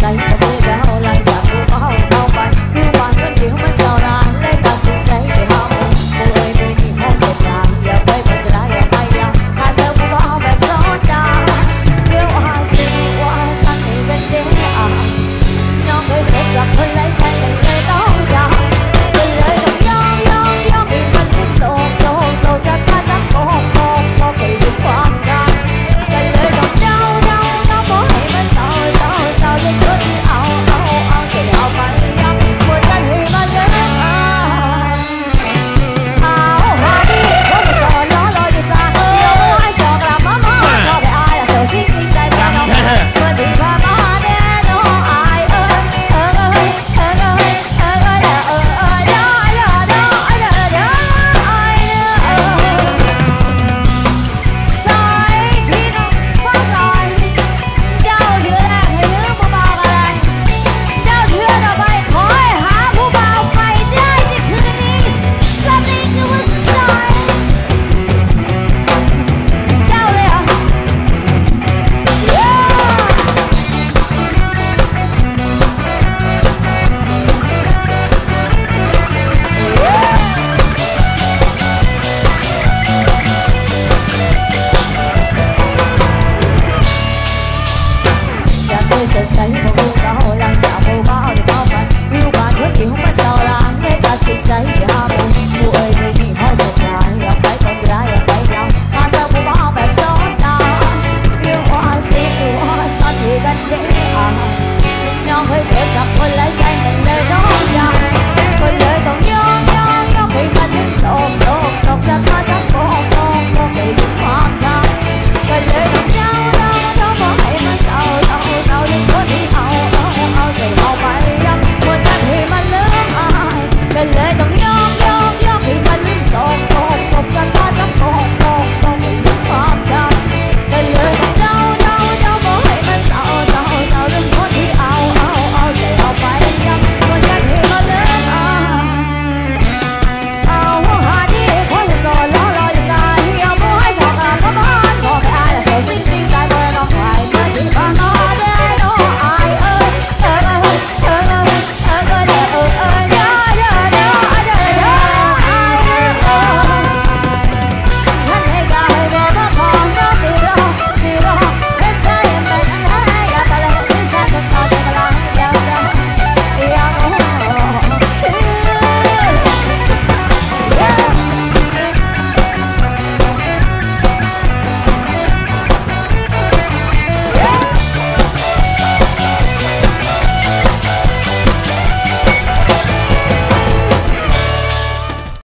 salsa. Você sai um pouco da